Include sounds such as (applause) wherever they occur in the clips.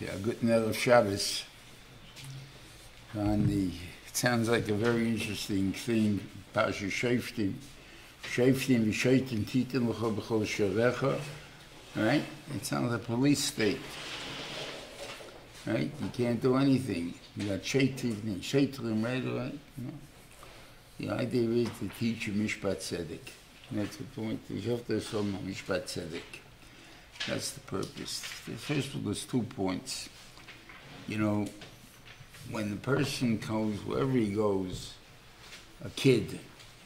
Yeah, good night Shabbos. On the, it sounds like a very interesting thing, Pasha Shaftim. Shaftim v'shaitim titin l'cha b'chol sharecha. Right? It sounds like a police state. Right? You can't do anything. You got shaitim and shaitrim right away. You? The idea is to teach you Mishpat Tzedek. That's the point. You have to some Mishpat Tzedek. That's the purpose. First of all, there's two points. You know, when the person goes, wherever he goes, a kid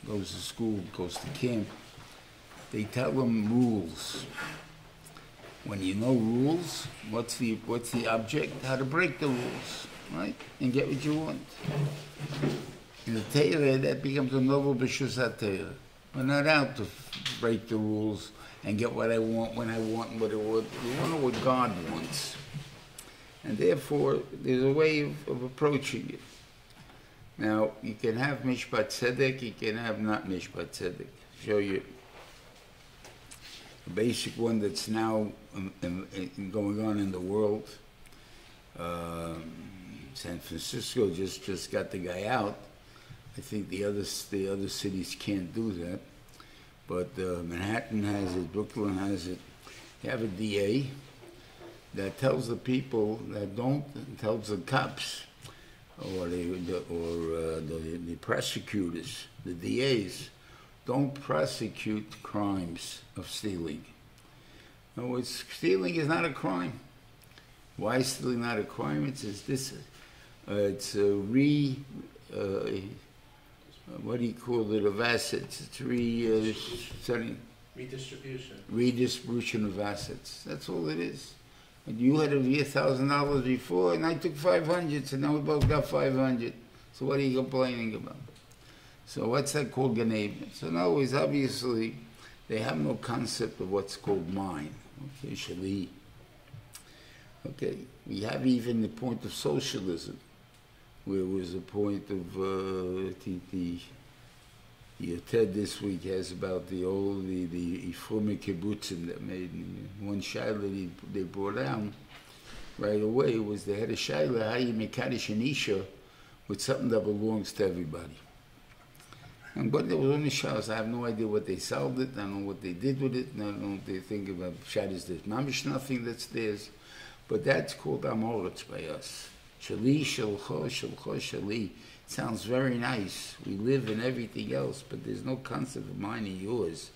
goes to school, goes to camp, they tell them rules. When you know rules, what's the what's the object? How to break the rules, right? And get what you want. In the Torah, that becomes a novel b'shus Torah. We're not out to break the rules and get what I want when I want what I want. We want to what God wants. And therefore, there's a way of, of approaching it. Now, you can have Mishpat Tzedek, you can have not Mishpat Tzedek. Show you the basic one that's now going on in the world. Um, San Francisco just, just got the guy out. I think the other, the other cities can't do that. But uh, Manhattan has it, Brooklyn has it. You have a DA that tells the people that don't, tells the cops or the, or uh, the, the prosecutors, the DAs, don't prosecute crimes of stealing. No, it's stealing is not a crime. Why is stealing not a crime? It's, it's this. Uh, it's a re. Uh, what do you call it? Of assets. Re. Uh, Redistribution. redistribution of assets. That's all it is. And you had a thousand dollars before, and I took five hundred, so now we both got five hundred. So what are you complaining about? So what's that called, Ganeben? So now is obviously they have no concept of what's called mine. Okay, Shali. Okay, we have even the point of socialism, where was a point of uh, the, the the TED this week has about the old the the Ifumi kibbutzim that made one shaila they, they brought down right away was they had a shaila how you make kaddish an isha with something that belongs to everybody. And but there was only showers. I have no idea what they sold it. I don't know what they did with it. I don't know what they think about shadows. There's mamish nothing that's theirs. But that's called amoritz by us. Shali shalcho shalcho shali. Sounds very nice. We live in everything else, but there's no concept of mine and yours.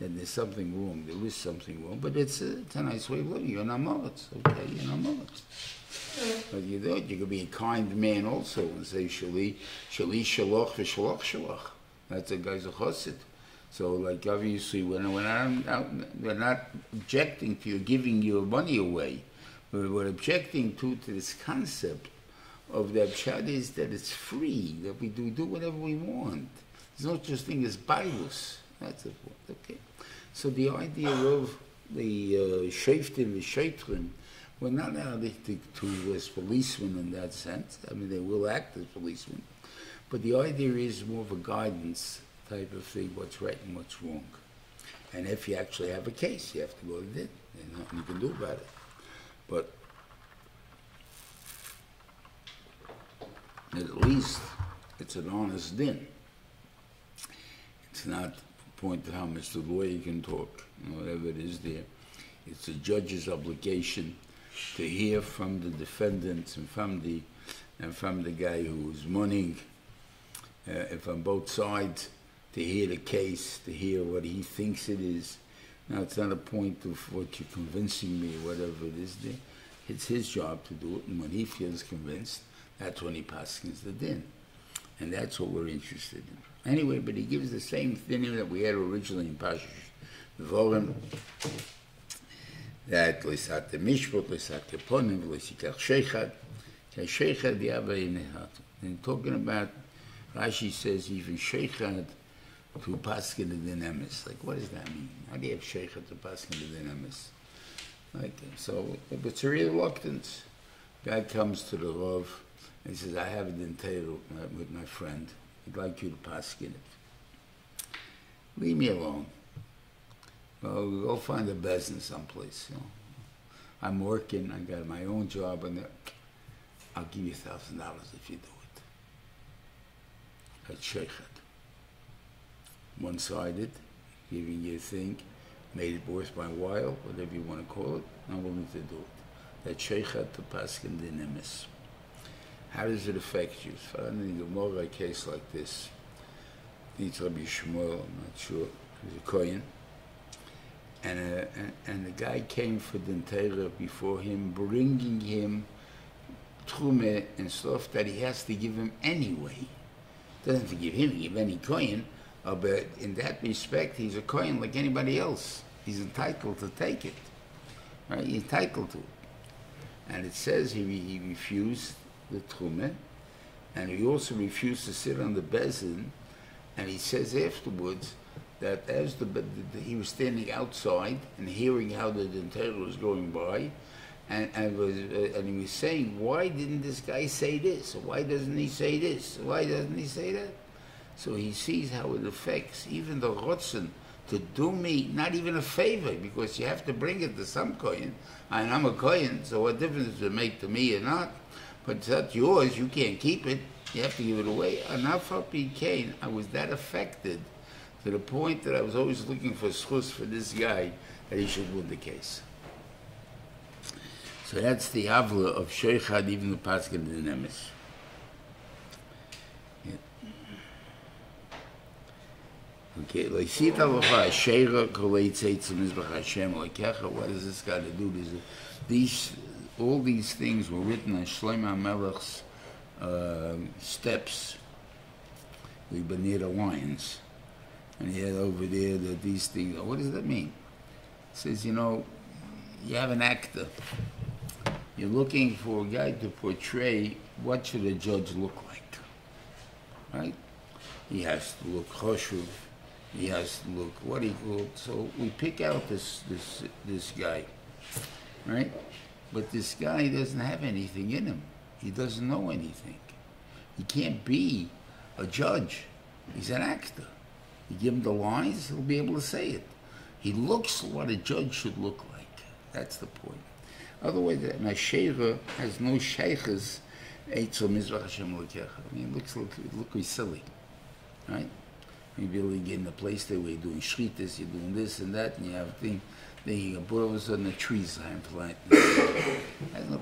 Then there's something wrong. There is something wrong, but it's a, it's a nice way of living. You're an amoritz, okay? You're an amoritz. But you do it. You could be a kind man also and say shali shali shaloch v'shaloch shalach. That's a guy's a chassid. So, like obviously, when when I'm out, we're not objecting to you giving your money away, but we're objecting to to this concept of the pshat is that it's free, that we do do whatever we want. There's no such thing as bias. That's the point. Okay. So the idea of the uh, shaftim uh, shaitrim, we're not allowed to, as policemen in that sense. I mean, they will act as policemen but the idea is more of a guidance type of thing, what's right and what's wrong. And if you actually have a case, you have to go to din. There's nothing you can do about it. But at least it's an honest din. It's not point of how much the lawyer can talk, whatever it is there. It's the judge's obligation to hear from the defendants and from the and from the guy who is mourning uh, on both sides, to hear the case, to hear what he thinks it is. Now, it's not a point of what you're convincing me, whatever it is there. It's his job to do it, and when he feels convinced, that's when he passes the din. And that's what we're interested in. Anyway, but he gives the same thing that we had originally in Pashush Vorim, that Lisat Mishpot, Lisat Keponim, Lisikach Sheichad, Sheichad Yavay And talking about Rashi says even sheikhad to paskin the dynamis. Like, what does that mean? How do you have sheikhad to paskin the dynamis? Like, so it's a reluctance. Guy comes to the Rav and says, I have it in Teru with my friend. I'd like you to paskin it. Leave me alone. Well, go find a business someplace, you know. I'm working, I got my own job, and I'll give you thousand dollars if you do it. That's sheikhat. One-sided, giving you a thing, made it worth my while, whatever you want to call it, I'm willing to do it. That sheikhat to paskin dinemis. How does it affect you? I think a case like this. Needs Rabbi Shmuel, I'm not sure. He's a Kohen. And, uh, and, the guy came for Dentera before him, bringing him trume and stuff that he has to give him anyway. Doesn't have to give him, give any coin, uh, but in that respect, he's a coin like anybody else. He's entitled to take it. Right? He's entitled to it. And it says he, he refused the trume, and he also refused to sit on the bezin, and he says afterwards that as the, the, the he was standing outside and hearing how the dentero was going by, and, and was uh, and he was saying, why didn't this guy say this? Why doesn't he say this? Why doesn't he say that? So he sees how it affects even the rotzen to do me not even a favor because you have to bring it to some coin, and I'm a coin, so what difference does it make to me or not? But not yours. You can't keep it. You have to give it away. And Afapi Kane, I was that affected to the point that I was always looking for schus for this guy that he should win the case. So that's the avla of Sheikhad, even the Paskin in Nemes. Okay, like it all Sheira kolei mizbach Hashem lekecha. What does this got to do? These, these, all these things were written on Shlomo Melech's uh, steps. We've been near the lines, and he had over there that these things. What does that mean? It says, you know, you have an actor. You're looking for a guy to portray what should a judge look like, right? He has to look choshuv. To look what he called. So we pick out this this this guy, right? But this guy doesn't have anything in him. He doesn't know anything. He can't be a judge. He's an actor. You give him the lines, he'll be able to say it. He looks what a judge should look like. That's the point. Otherwise, an Asherah has no sheikhs. I mean, it looks look, it looks silly, right? You get in a place there where you're doing shritas, you're doing this and that, and you have a thing. Then you can put all of a sudden a tree's plant. (coughs) Has no.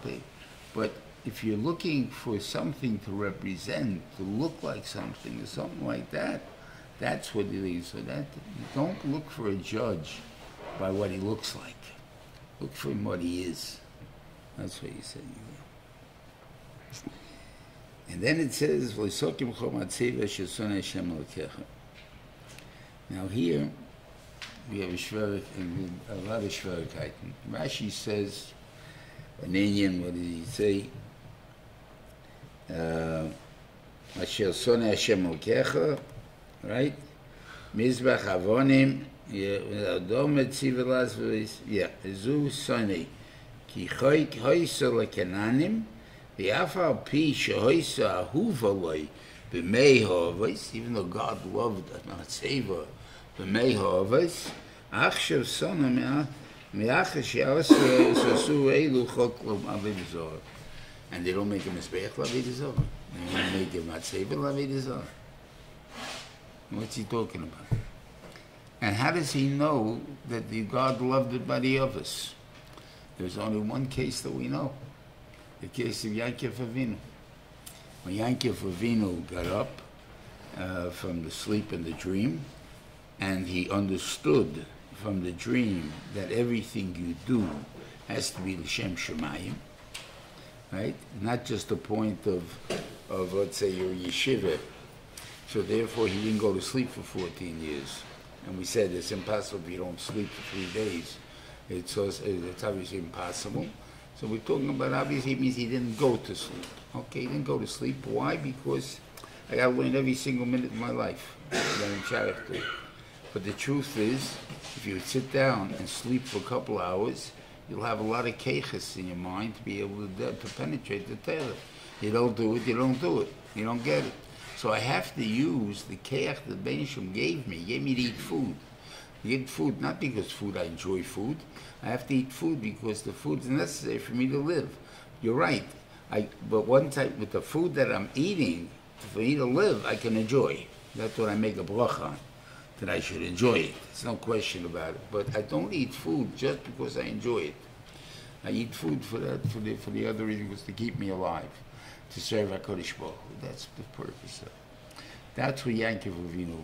But if you're looking for something to represent, to look like something or something like that, that's what it is. So that don't look for a judge by what he looks like. Look for him what he is. That's what he's saying. And then it says, Now here we have a shverik, a lot of shverikaitin. Rashi says, an Indian, what did he say? Uh, Asher son Hashem lekecha, right? Mizbach avonim, אדום מציבלס ואיס, יא, זו סוני, כי חוי הויסו לקננים, ואף על פי שהויסו אהוב עלוי במי הובס, even though God loved Matzeva במי הובס, אך של מאחר שעשו אלו חוק אבי וזוהר. And they don't make a mistake They don't make a What's he talking about? And how does he know that the God loved the body of us? There's only one case that we know. The case of Yankov Avinu. When Yankov Avinu got up uh, from the sleep and the dream, and he understood from the dream that everything you do has to be L'Shem Shemayim, right? Not just a point of, of let's say, your yeshiva. So therefore, he didn't go to sleep for 14 years and we said it's impossible if you don't sleep for three days. It's, it's obviously impossible. So we're talking about obviously it means he didn't go to sleep. Okay, he didn't go to sleep. Why? Because I got to learn every single minute of my life. But the truth is, if you sit down and sleep for a couple hours, you'll have a lot of kechas in your mind to be able to, to penetrate the Torah. You don't do it, you don't do it. You don't get it. So I have to use the keach that Benishim gave me. He gave me to eat food. eat food not because food I enjoy food. I have to eat food because the food is necessary for me to live. You're right. I but one type with the food that I'm eating for me to live, I can enjoy. That's what I make a bracha on. That I should enjoy it. It's no question about it. But I don't eat food just because I enjoy it. I eat food for that for the for the other reason was to keep me alive, to serve Hakadosh Baruch. That's the purpose of. it. That's what Yankov Avinu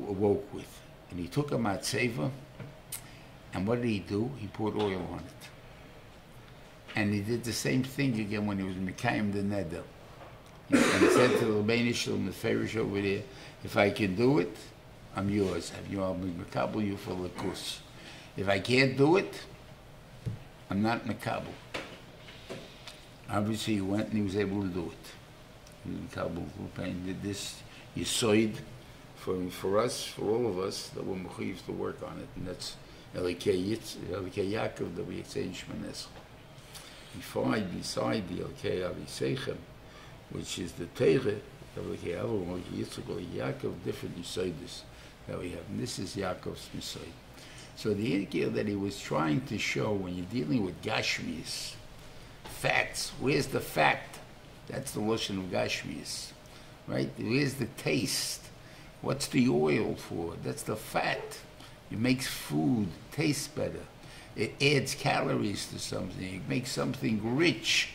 awoke with, and he took a matzeva, and what did he do? He poured oil on it, and he did the same thing again when he was Mekayim the Neder. And he said to the Rebbeinu Shalom, the Farish over there, if I can do it, I'm yours. I'm I'll be you for Lakus. If I can't do it, I'm not Mekabel. Obviously, he went and he was able to do it. He was Mekabel and did this Yisoid for, for us, for all of us, that we're mechuyev to work on it, and that's Elikei Yitz, Elikei Yaakov, that we say in Shmanes. Beside, beside the Elikei Aviseichem, which is the Teire, Elikei Avram, Yitzchak, Elikei Yaakov, different Yisoidis that we have, and this is Yaakov's Yisoid. So the idea that he was trying to show when you're dealing with Gashmis, facts, where's the fact? That's the lotion of Gashmis, right? Where's the taste? What's the oil for? That's the fat. It makes food taste better. It adds calories to something. It makes something rich.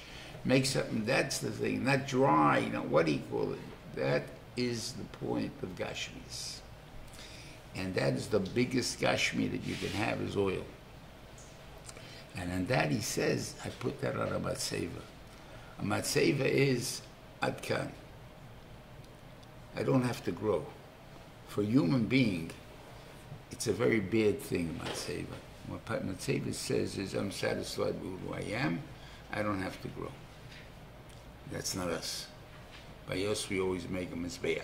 Makes something, that's the thing, not dry. Know, what do you call it? That is the point of Gashmis. And that is the biggest Gashmi that you can have is oil. And on that he says, I put that on a matzeva. A matzeva is adkan. I don't have to grow. For human being, it's a very bad thing, matzeva. What matzeva says is, I'm satisfied with who I am. I don't have to grow. That's not us. By us, we always make a mizbeach.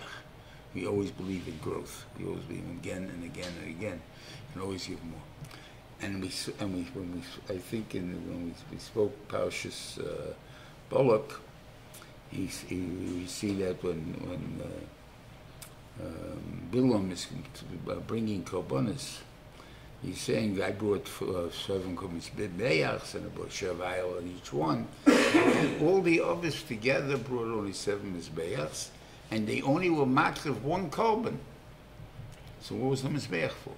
We always believe in growth. We always believe again and again and again, and always give more. And we and we when we I think in when we, we spoke Paushas uh, Balak, he, he we see that when when uh, um, Bilam is uh, bringing korbanos, he's saying I brought uh, seven korbanos beyachs and I brought shavayel on each one. (coughs) All the others together brought only seven mizbeachs, and they only were makriv one korban. So what was the mizbeach for?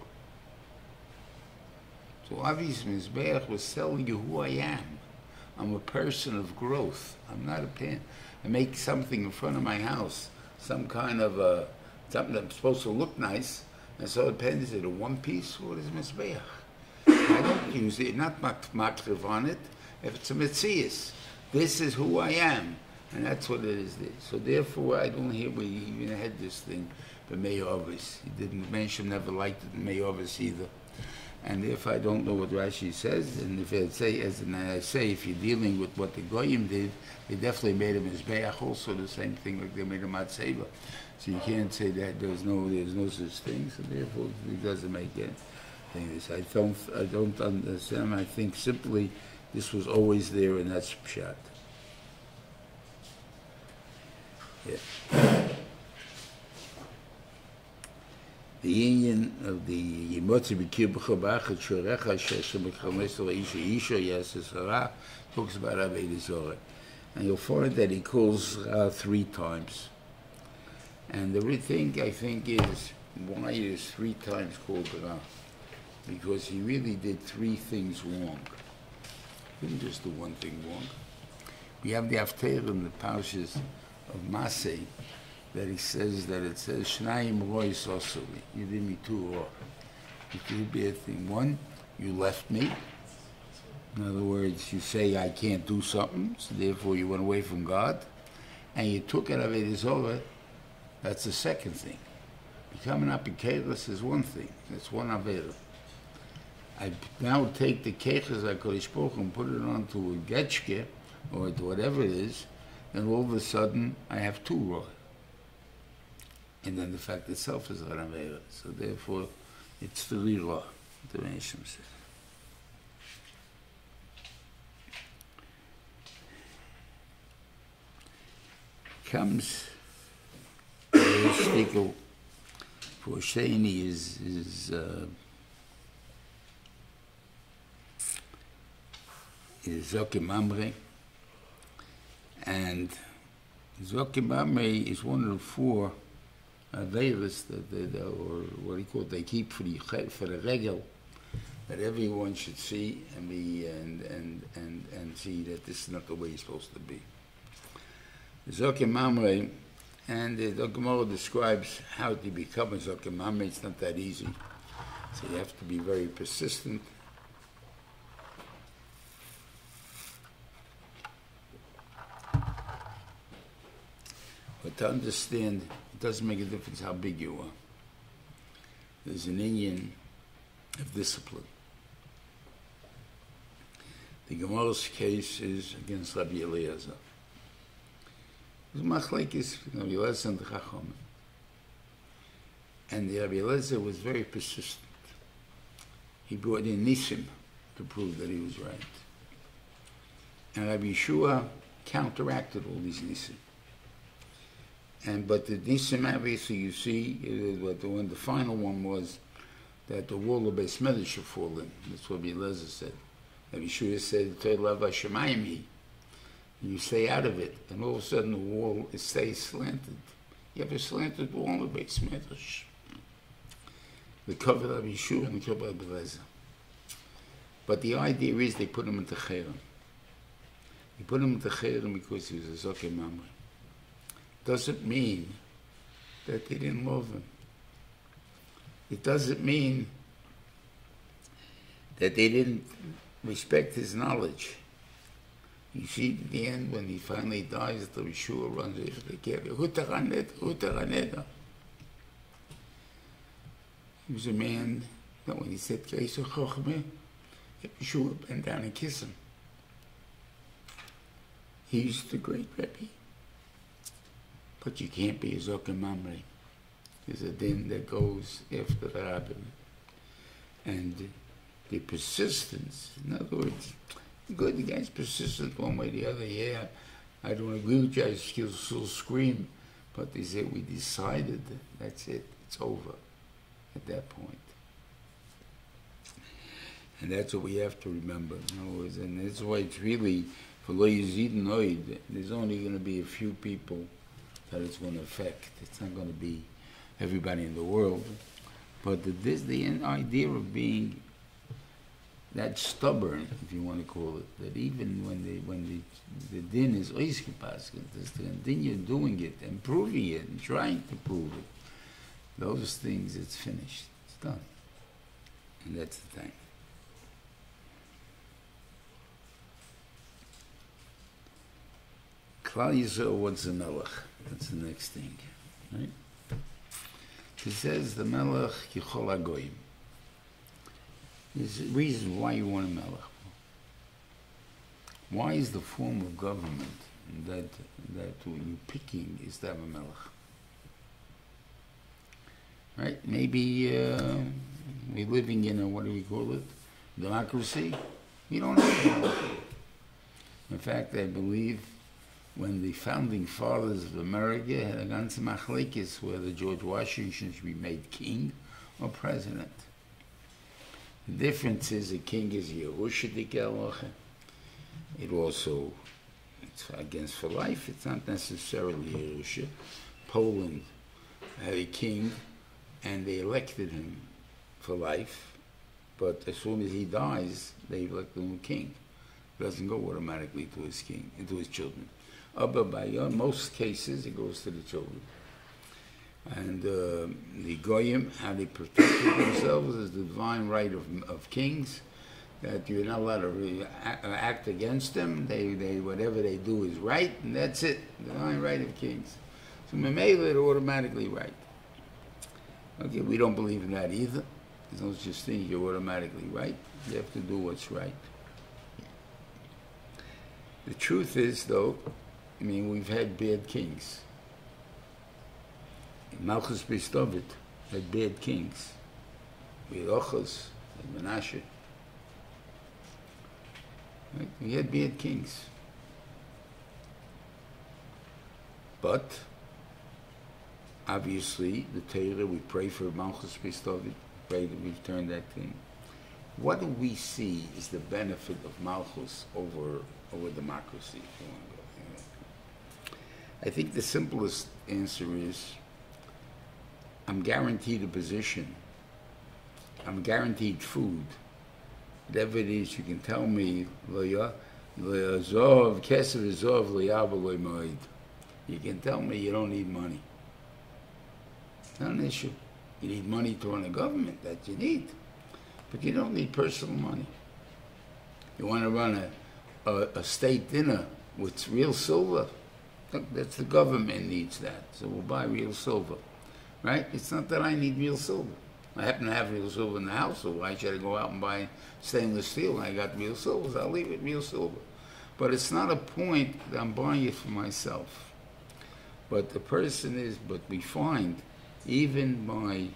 So obviously mizbeach was telling you who I am. I'm a person of growth. I'm not a pan. I make something in front of my house, some kind of uh, something that's supposed to look nice, and so it. Is it a one piece? What is mizbeach? I don't use it, not mak- makriv on it. If it's a mitzias, this is who I am, and that's what it is. There. So therefore, I don't hear we even had this thing, but Meyovis. He didn't mention never liked it Meyovis either. And if I don't know what Rashi says, and if I say, as and I say, if you're dealing with what the Goyim did, they definitely made him Mizbeach also the same thing like they made him Matzeva. So you can't say that there's no there's no such thing. So therefore, it doesn't make it. Things. I don't I don't understand. I think simply this was always there, and that's pshat. Yeah. The union of the Yemotzi B'kir B'chabach et Shorecha Sheshem B'chamesu Isha Isha Yeses Hara talks about Avodah Zorah. And you'll find that he calls Ra three times. And the re- thing I think is why is three times called Ra. Because he really did three things wrong. He didn't just do one thing wrong. We have the Haftarah in the Parshas of Masei, that he says that it says Shnayim Roy Sosuli. You did me two or wrong. You did a thing. One, you left me. In other words, you say I can't do something, so therefore you went away from God, and you took it away this over. That's the second thing. Becoming up in is one thing. That's one avera. I now take the Keches I Baruch Hu and put it onto a Getchke, or whatever it is, and all of a sudden I have two Roy. And then the fact itself is Arameva. So therefore, it's three Roy, the Rishim says. Comes Stiegel for Shani is, is uh, is Zokim Amre. And Zokim Mamre is one of the four uh, Averis that they, or what do you call it, they keep for the, for the regel that everyone should see and be and and and and see that this is not the way it's supposed to be. Zokim Mamre, and the Gemara describes how to become a Zokim Mamre. It's not that easy, so you have to be very persistent. To understand, it doesn't make a difference how big you are. There's an Indian of discipline. The Gemara's case is against Rabbi Eliezer. It was machlekes Rabbi Eliezer and the Chacham. And the Rabbi Eliezer was very persistent. He brought in Nisim to prove that he was right. And Rabbi Yehoshua counteracted all these Nisim. And but the Nisim, obviously, you see, what the one, the final one was that the wall of Beis Medrash should fall in. That's what Rabbi said. Rabbi Yehoshua said, "Toilav Hashemayim You stay out of it, and all of a sudden the wall stays slanted. You have a slanted wall of Beis Medrash. The cover of Yeshua and the cover of Rabbi But the idea is they put him into Cherem. They put him into Cherem because he was a Zokim Mamre doesn't mean that they didn't love him. It doesn't mean that they didn't respect his knowledge. You see, at the end, when he finally dies, the Yeshua runs over the Keri. He was a man that when he said Yeshua bent down and kissed him. He's the great Rebbe. But you can't be Zokim Mamre. There's a din that goes after the rabbin. And the persistence, in other words, good, guy's persistent one way or the other. Yeah, I don't agree with you, I still, still scream. But they say, we decided, that's it, it's over at that point. And that's what we have to remember. Words, and that's why it's really, for Lo Yizid there's only going to be a few people that it's going to affect. It's not going to be everybody in the world. But the, this, the idea of being that stubborn, if you want to call it, that even when the when the the din is oiskipaskin, to continue doing it, improving it, and trying to prove it, those things, it's finished, it's done, and that's the thing. Klal Yisrael wants a melech. That's the next thing, right? He says the melech kichol agoyim. There's reasons why you want a melech. Why is the form of government that that you're picking is to have a melech? Right? Maybe uh, we're living in a what do we call it? Democracy. We don't have. In fact, I believe when the founding fathers of America had a ganze machlekes whether George Washington should be made king or president. The difference is a king is Yerushadik Elocha. It also, it's against for life, it's not necessarily Yerusha. Poland had a king and they elected him for life, but as soon as he dies, they elect a new king. It doesn't go automatically to his king, to his children. Abba In most cases, it goes to the children. And uh, the Goyim, how they protected themselves is the divine right of, of kings, that you're not allowed to really act against them. They, they, whatever they do is right, and that's it. The divine right of kings. So Mamela, they're automatically right. Okay, we don't believe in that either. There's no such thing, you're automatically right. You have to do what's right. The truth is, though, I mean, we've had bad kings. Malchus Beis David had bad kings. We had Ochos and Menashe. We had bad kings. But, obviously, the Torah, we pray for Malchus Beis David, pray that we've turned that king. what do we see is the benefit of Malchus over, over democracy? if you wanna go, you know? I think the simplest answer is I'm guaranteed a position. I'm guaranteed food. Whatever it is, you can tell me. You can tell me you don't need money. It's not an issue. You need money to run a government, that you need. But you don't need personal money. You want to run a, a, a state dinner with real silver? That's the government needs that, so we'll buy real silver, right? It's not that I need real silver. I happen to have real silver in the house, so why should I go out and buy stainless steel? I got real silver, so I'll leave it real silver. But it's not a point that I'm buying it for myself. But the person is, but we find, even by,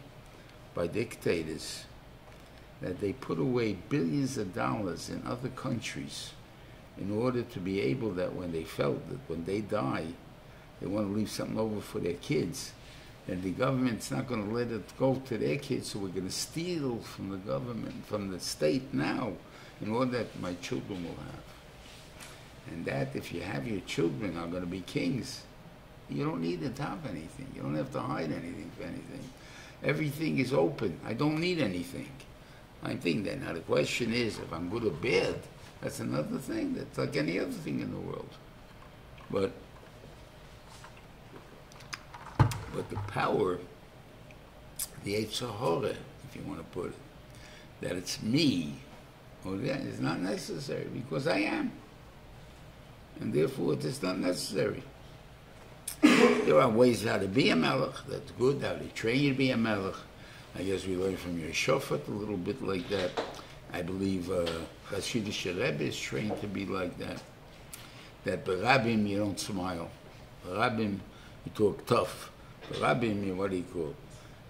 by dictators, that they put away billions of dollars in other countries in order to be able that when they felt that when they die, they want to leave something over for their kids, and the government's not going to let it go to their kids, so we're going to steal from the government, from the state now, in order that my children will have. And that, if you have your children are going to be kings, you don't need to have anything. You don't have to hide anything for anything. Everything is open. I don't need anything. I think that now the question is if I'm good or bad, that's another thing. That's like any other thing in the world. But but the power, the Eitzahora, if you want to put it, that it's me, or that is not necessary because I am. And therefore it is not necessary. There are ways how to be a melech, that's good, how to train you to be a melech. I guess we learn from your shofet a little bit like that. I believe uh, Hasidic Rebbe is trained to be like that. That by Rabbim you don't smile. By Rabbim you talk tough. By Rabbim you, what do you call?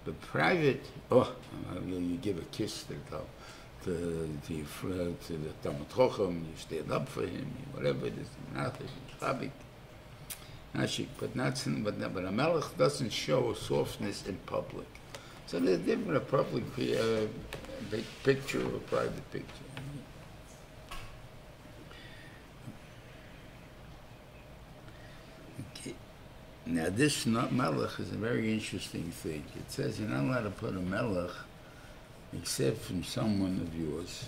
But private, oh, you, give a kiss to the to, to, to the Talmud Chochem, you stand up for him, whatever it is, nothing, Chabik. Nashik, but not but but a melech doesn't show softness in public. So there's different a public uh, picture or a private picture. Okay. Now this melech is a very interesting thing. It says you're not allowed to put a melech except from someone of yours.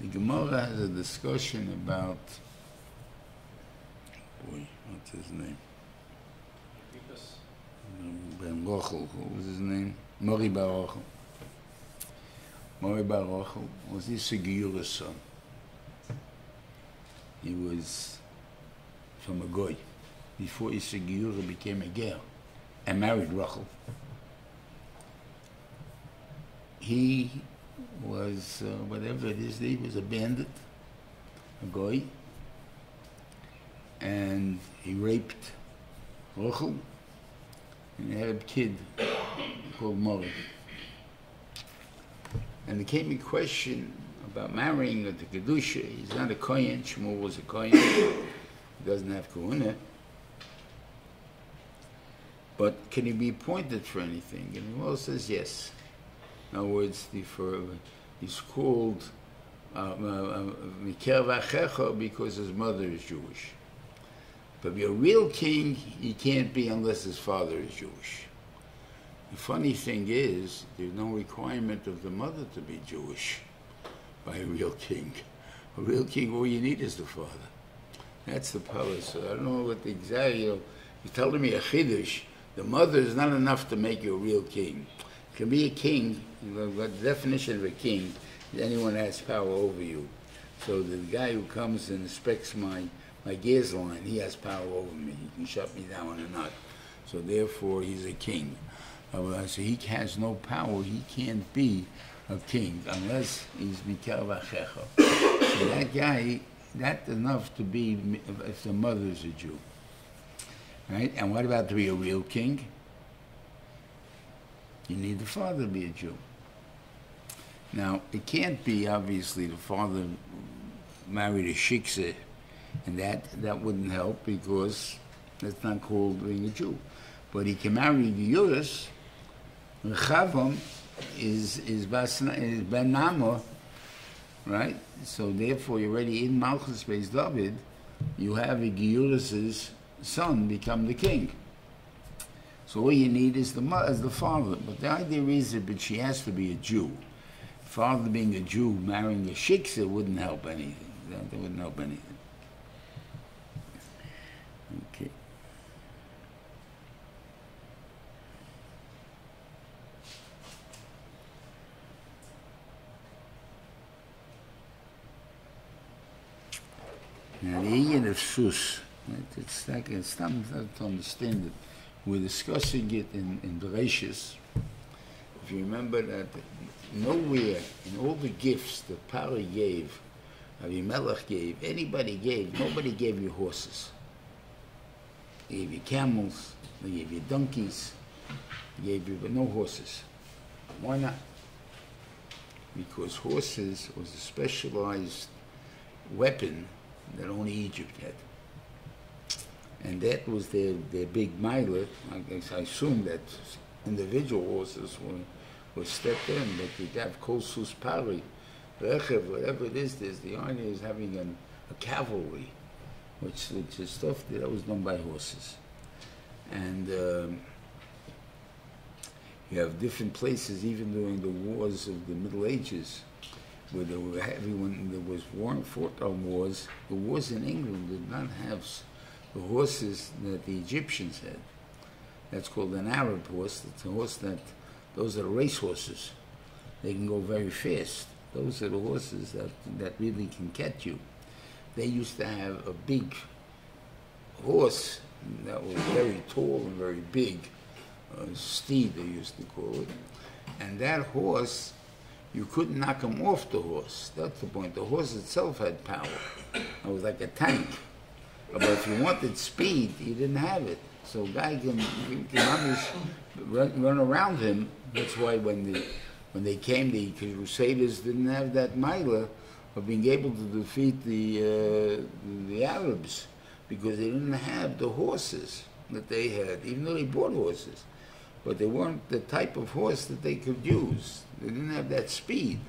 The Gemara has a discussion about boy, what's his name? Ben Rochel, what was his name? Mori Bar Rochel. Mori Bar Rochel was Issagir's son. He was from a goy before Issagir became a ger and married Rochel. He was, uh, whatever it is, he was a bandit, a goy, and he raped Rochel, and had a kid called Mori. And there came a question about marrying the Kedusha. He's not a Kohen, Shmuel was a Kohen, he doesn't have Kahuna. But can he be appointed for anything? And the Gemara says yes. In other words, the, for, he's called uh, Mikhail Vachecha because his mother is Jewish. But be a real king, he can't be unless his father is Jewish. The funny thing is, there's no requirement of the mother to be Jewish by a real king. A real king, all you need is the father. That's the power. So I don't know what the exact, you know, you're telling me a chiddush, the mother is not enough to make you a real king. Can be a king, the definition of a king is anyone has power over you. So the guy who comes and inspects my, my gears line, he has power over me. He can shut me down or not. So therefore, he's a king. Uh, so he has no power. He can't be a king unless he's Mikhail Vachecha. (coughs) So that guy, that's enough to be if the mother's a Jew. Right? And what about to be a real king? You need the father to be a Jew. Now, it can't be obviously the father married a shiksa, and that that wouldn't help because that's not called being a Jew. But he can marry the Yuris, Rechavam, is is, is Ben Nama, right? So therefore, you're already in Malchus Beis David. You have a Giurus's son become the king. So all you need is the mo- is the father. But the idea is that she has to be a Jew. Father being a Jew, marrying a shiksa wouldn't help anything. That, that wouldn't help anything. Okay. Now the Iyad of Sus, it's like it's not to understand it. We're discussing it in, in Bereshis. If you remember that nowhere in all the gifts that Pari gave, Avimelech gave, anybody gave, nobody gave you horses. They gave you camels, they gave you donkeys, they gave you but no horses. Why not? Because horses was a specialized weapon that only Egypt had. And that was their, their big miler. I guess I assume that individual horses were, were stepped in, but you'd have Kolsus Pari, Rechev, whatever it is, there's the idea is having an, a cavalry, which, which is stuff that was done by horses. And um, you have different places, even during the wars of the Middle Ages, where there were everyone there was war and fought on wars. The wars in England did not have the horses that the Egyptians had. That's called an Arab horse. It's a horse that those are race horses. They can go very fast. Those are the horses that that really can catch you. They used to have a big horse that was very tall and very big, a steed they used to call it, and that horse you couldn't knock him off the horse. That's the point. The horse itself had power. It was like a tank. But if you wanted speed, you didn't have it. So guy can, can run, run around him. That's why when the when they came, the Crusaders didn't have that milah of being able to defeat the uh, the Arabs because they didn't have the horses that they had, even though they bought horses. But they weren't the type of horse that they could use. They didn't have that speed.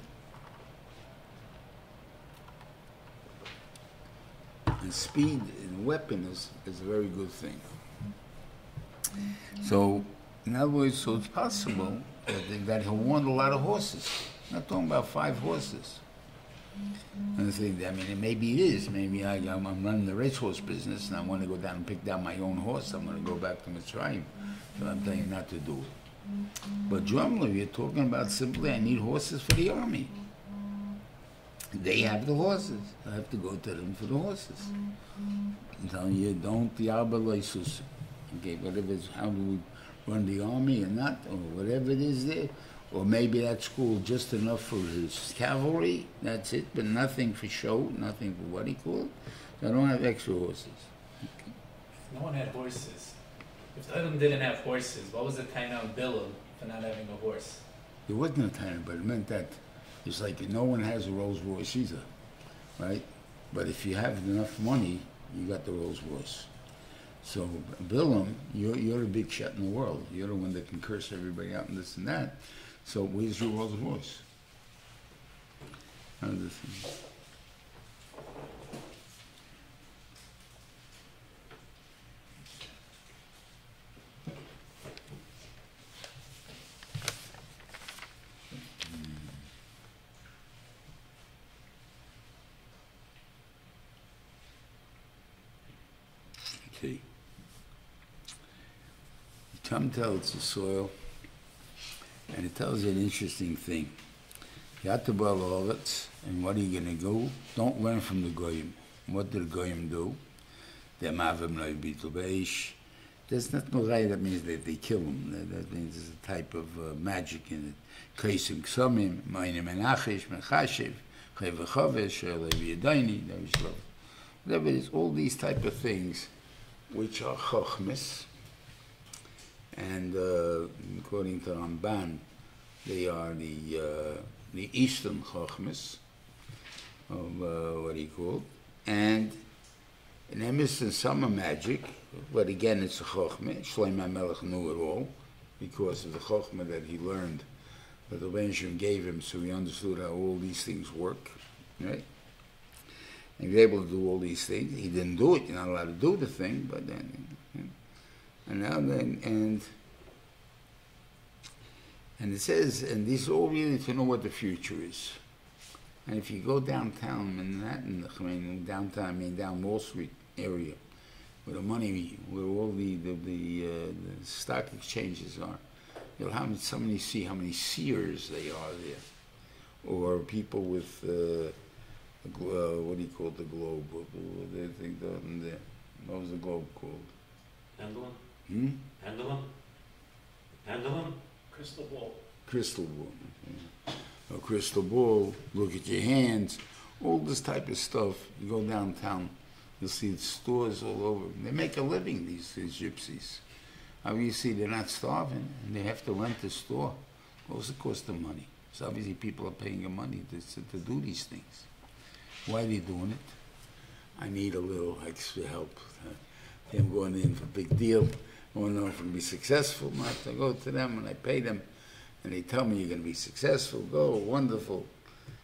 And speed in weapon is, is a very good thing. So, in other words, so it's possible that, they- that he'll want a lot of horses. I'm not talking about five horses. And I think, I mean, maybe it is. Maybe I, I'm, I'm running the racehorse business and I want to go down and pick down my own horse. I'm going to go back to Mitzrayim. So I'm telling you not to do it. But generally, you're talking about simply, I need horses for the army. They have the horses. I have to go to them for the horses. I'm you, don't leisus. Okay, whatever is, how do we run the army or not, or whatever it is there. Or maybe that school just enough for his cavalry, that's it, but nothing for show, nothing for what he called. I don't have extra horses. No one had horses. If the Adam didn't have horses, what was the Taina of Bilam for not having a horse? There was no time, but it meant that it's like no one has a Rolls Royce either, right? But if you have enough money, you got the Rolls Royce. So, Bilam, you're, you're a big shot in the world. You're the one that can curse everybody out and this and that. So, where's your Rolls Royce? How does this- See. Tom tells the soil, and it tells you an interesting thing. Yatabal it, and what are you going to do? Don't learn from the Goyim. What did the Goyim do? They mavim loy bitul beish. That's not no right, that means that they kill him. That, that means there's a type of uh, magic in it. Kaisim ksomim, mayne menachish, mechashiv, levi Whatever it is, all these type of things, which are chochmes, and uh, according to Ramban, they are the uh, the Eastern chochmes of uh, what he called, and in Emerson summer magic, but again it's a chochme. Shlomo Melech knew it all because of the chochme that he learned that the Benjamin gave him so he understood how all these things work, right? And he was able to do all these things. He didn't do it. You're not allowed to do the thing, but then, and then, and and it says, and this is all really to know what the future is. And if you go downtown Manhattan, I mean downtown, I mean down Wall Street area, where the money, where all the the, the, uh, the stock exchanges are, you'll have somebody see how many seers they are there, or people with uh, uh, what do you call the globe? What, what they think down there? What was the globe called? Pendulum? Hmm? Pendulum? Pendulum? Crystal ball. crystal ball. A crystal ball, look at your hands, all this type of stuff. You go downtown, you'll see the stores all over. They make a living, these, these gypsies. Obviously, they're not starving, and they have to rent a store. What's the cost of money? So obviously, people are paying them money to, to do these things. Why are they doing it? I need a little extra help. (laughs) I'm going in for a big deal. To know if I'm going to be successful. I have to go to them and I pay them, and they tell me you're going to be successful. Go, wonderful.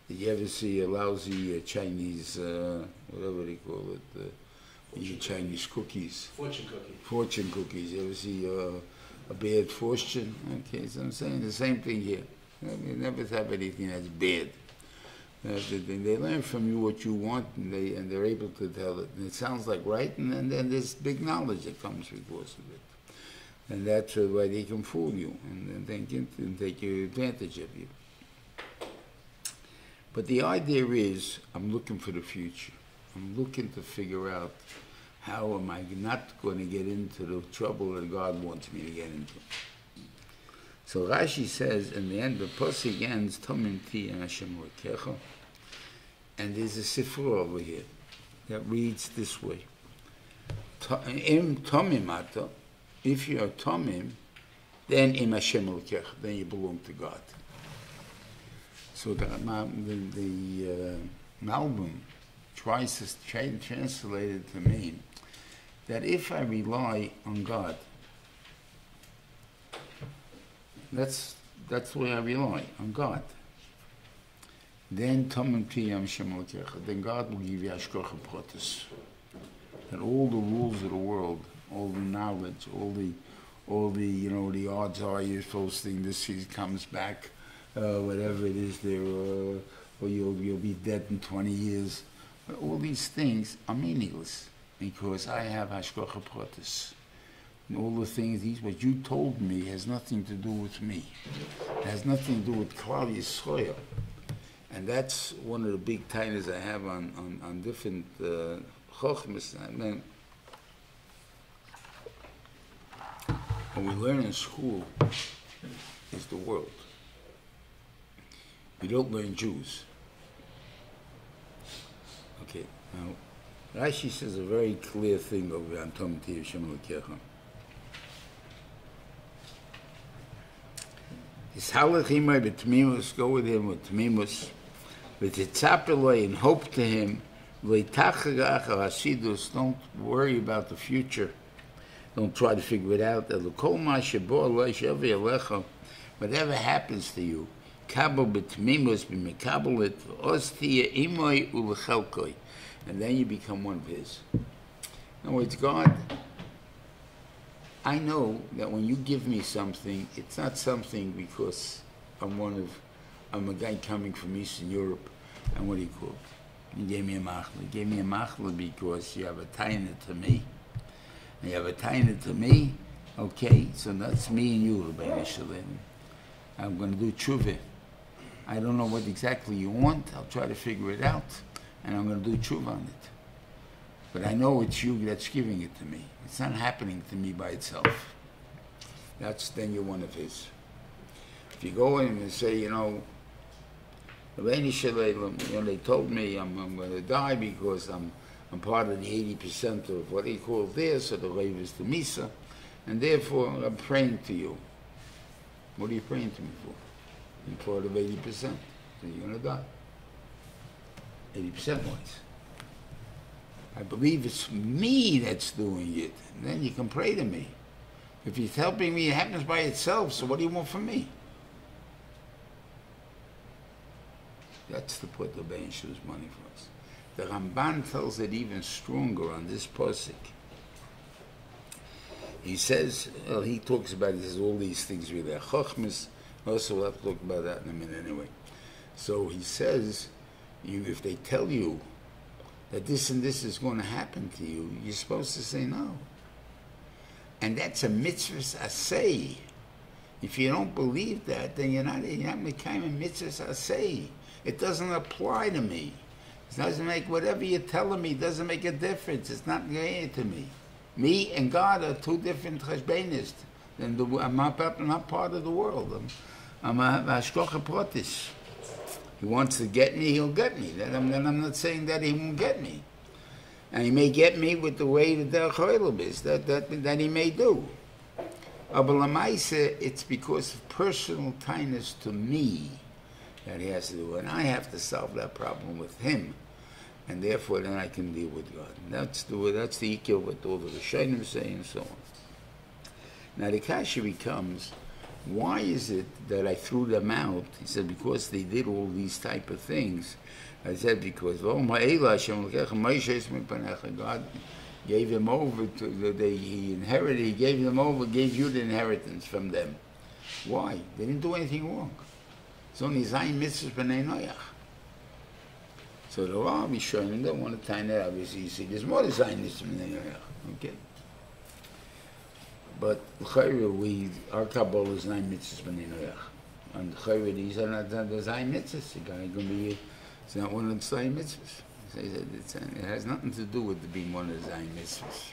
Did you ever see a lousy uh, Chinese, uh, whatever they call it, uh, Chinese cookies, Fortune cookies. fortune cookies? You ever see uh, a bad fortune? Okay, so I'm saying the same thing here. You never have anything that's bad. Uh, they learn from you what you want, and they and they're able to tell it. And it sounds like right, and then, then there's big knowledge that comes because of it, and that's why they can fool you and, and can and take advantage of you. But the idea is, I'm looking for the future. I'm looking to figure out how am I not going to get into the trouble that God wants me to get into. So Rashi says in the end, the pasuk ends and Hashem and there's a sifra over here that reads this way: Im Tomim Ata, if you are Tomim, then Im Hashem then you belong to God. So the the, the uh, Malbim tries to try and translate it to mean that if I rely on God, that's that's the way I rely on God. Then Tomim Tiyam Shem then God will give you Ashkocha. That all the rules of the world, all the knowledge, all the all the you know the odds are you're supposed to think this he comes back, uh, whatever it is there, uh, or you'll you'll be dead in 20 years. But all these things are meaningless because I have Hashkocha Protis. And all the things, these, what you told me has nothing to do with me. It has nothing to do with Klal Yisrael. And that's one of the big titles I have on, on, on different uh, Chochmas. I mean, what we learn in school is the world. We don't learn Jews. Okay, now, Rashi says a very clear thing over on Tom Shem Elokecha. His halachimai b'tmimus, go with him with tmimus, with titzapeloi and hope to him, v'itachagach hasidus, don't worry about the future, don't try to figure it out, whatever happens to you, and then you become one of his. In other words, God I know that when you give me something, it's not something because I'm one of, I'm a guy coming from Eastern Europe, and what do you call it? You gave me a machla. You gave me a machla because you have a taina to me. And you have a taina to me, okay, so that's me and you, Rabbi Shalom. I'm going to do tshuva. I don't know what exactly you want. I'll try to figure it out, and I'm going to do tshuva on it. But I know it's you that's giving it to me. It's not happening to me by itself. That's then you're one of his. If you go in and say, you know, you know, they told me I'm, I'm going to die because I'm, I'm part of the 80% of what they call this, or the Ravers the Misa, and therefore I'm praying to you. What are you praying to me for? You're part of 80%, so you're going to die. 80% wise. I believe it's me that's doing it. And then you can pray to me. If he's helping me, it happens by itself. So what do you want from me? That's to put the Ben Shul's money for us. The Ramban tells it even stronger on this posik. He says, well, he talks about this, all these things with their chokhmas. Also, we'll have to talk about that in a minute anyway. So he says, you, if they tell you that this and this is going to happen to you, you're supposed to say no. And that's a mitzvah say. If you don't believe that, then you're not, you're not a mitzvah say. It doesn't apply to me. It doesn't make whatever you're telling me doesn't make a difference. It's not going to me. Me and God are two different cheshbenists. And the, I'm, not, I'm not part of the world. I'm, I'm a hashkocha protis. He wants to get me, he'll get me. Then I'm, I'm not saying that he won't get me. And he may get me with the way the Derech is, that, that, that he may do. But it's because of personal kindness to me that he has to do. And I have to solve that problem with him. And therefore, then I can deal with God. And that's the that's the equal what all the Rishonim say and so on. Now the kasha becomes, why is it that I threw them out? He said because they did all these type of things. I said because my God gave him over to they he inherited. He gave them over, gave you the inheritance from them. Why? They didn't do anything wrong. So Nizayin mitzvahs b'nei Noach. So the law Rishonim don't want to tie that obviously you see there's more Nizayin mitzvahs b'nei Noach. Okay. But we our Kabbalah is nine mitzvahs b'nei Noach. And Chayra, these are not the Zayin mitzvahs. The guy going to be it's not one of the Zayin mitzvahs. It has nothing to do with being one of the Zayin mitzvahs.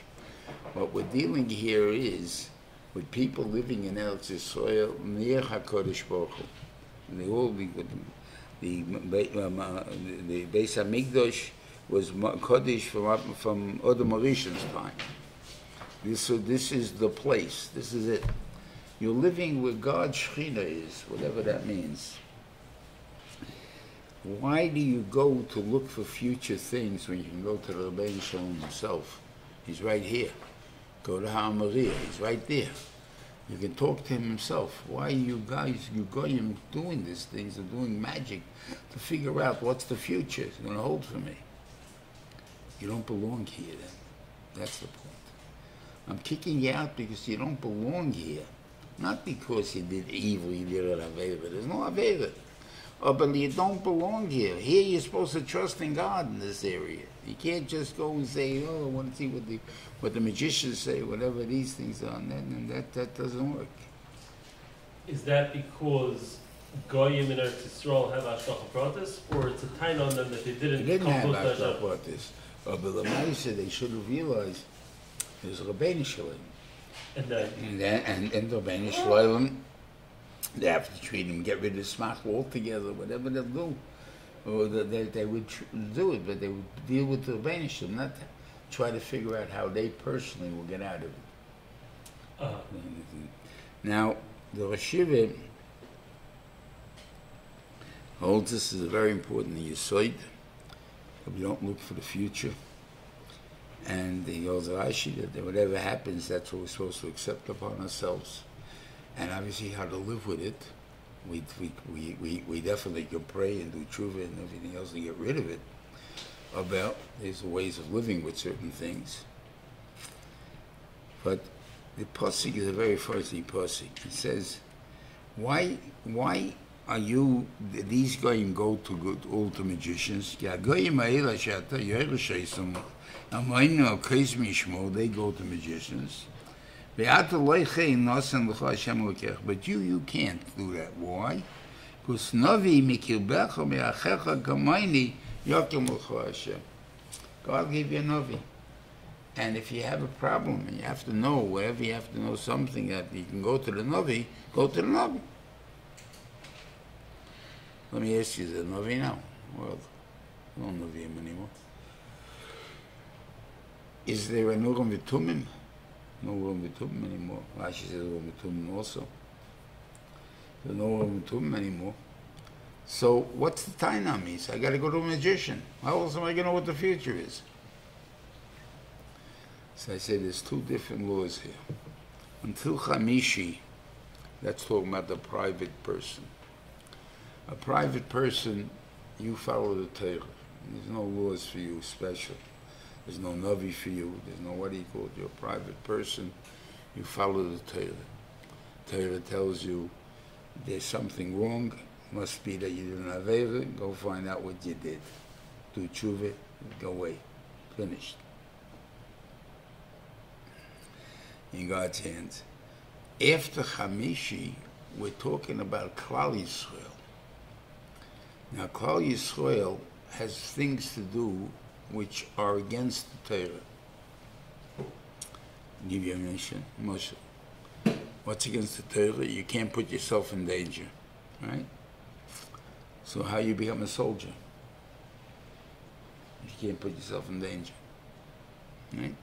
What we're dealing here is with people living in Eretz Yisrael near HaKadosh Baruch Hu they all be good. The the Beis Hamikdash was Kodesh from from Odom time. This so this is the place. This is it. You're living where God's Shechina is, whatever that means. Why do you go to look for future things when you can go to the Rebbeinu Shalom himself? He's right here. Go to Hamaria. He's right there. You can talk to him himself. Why you guys, you goyim, doing these things and doing magic to figure out what's the future is going to hold for me? You don't belong here then. That's the point. I'm kicking you out because you don't belong here. Not because you did evil, you did an Avera. There's no Avera. Oh, but you don't belong here. Here you're supposed to trust in God in this area. You can't just go and say, oh, I want to see what the, what the magicians say, whatever these things are, and, and that, that doesn't work. Is that because Goyim in Eretz Yisrael have Ashkacha Pratis, or it's a time on them that they didn't, they didn't have Ashkacha Pratis? Oh, uh, but the Maisa, they should have realized there's Rabbeinu Shalom. And then, and, then, and, and the Rabbeinu Shalom, they have to treat him, get rid of Smach altogether, whatever they'll do. Or they, they would tr- do it, but they would deal with the Rabbeinu not try to figure out how they personally will get out of it. uh, Now, the Rashiva holds this is a very important Yisoid, that we don't look for the future. And he holds Rashi that whatever happens, that's what we're supposed to accept upon ourselves and obviously how to live with it. We, we, we, we, definitely can pray and do tshuva and everything else to get rid of it. About there's ways of living with certain things. But the pasuk is a very fussy pasuk. It says, "Why, why are you these goyim go to good to all the magicians? They go to magicians. But you, you can't do that. Why? Because. God gave you a Navi. And if you have a problem and you have to know, wherever you have to know something that you can go to the Navi, go to the Navi. Let me ask you, the Navi now? Well, no Naviim anymore. Is there a Nurim V'tumim? No room Tumim anymore. Rashi says room Tumim also. There's no room Tumim anymore. So what's the time I got to go to a magician. How else am I going to know what the future is? So I say there's two different laws here. Until Chamishi, that's talking about the private person. A private person, you follow the Torah. There's no laws for you special. There's no Navi for you. There's no what do you a private person. You follow the Torah. Torah tells you there's something wrong. Must be that you didn't have Avera. Go find out what you did. Do tshuva. Go away. Finished. In God's hands. After Hamishi, we're talking about Klal Yisrael. Now, Klal Yisrael has things to do which are against the Torah. Give you a Moshe. What's against the Torah? You can't put yourself in danger, right? So how you become a soldier? You can't put yourself in danger, right?